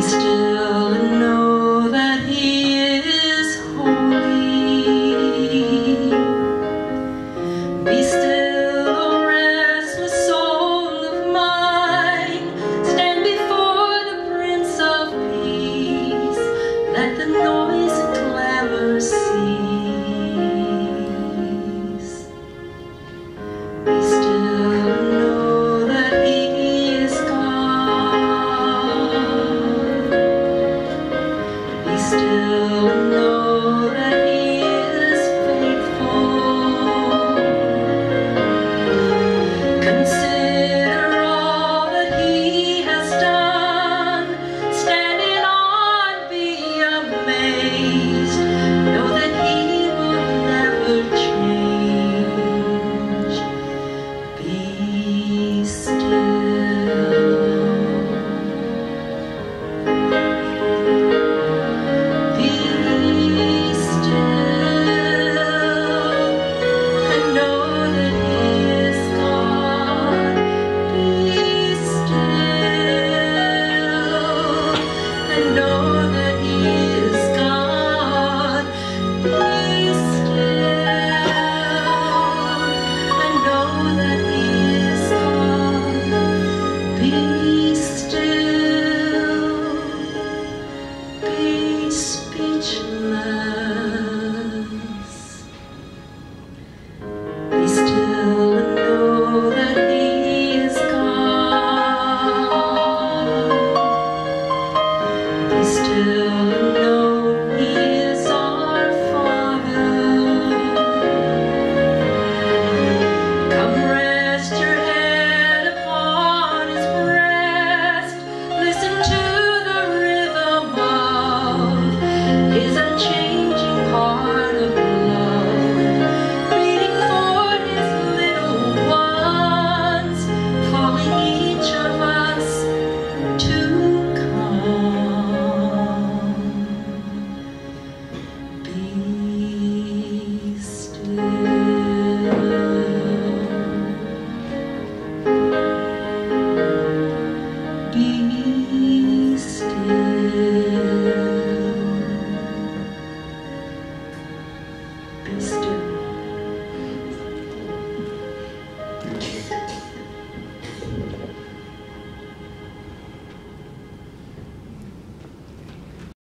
wasted. Best.